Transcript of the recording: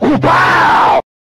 胡巴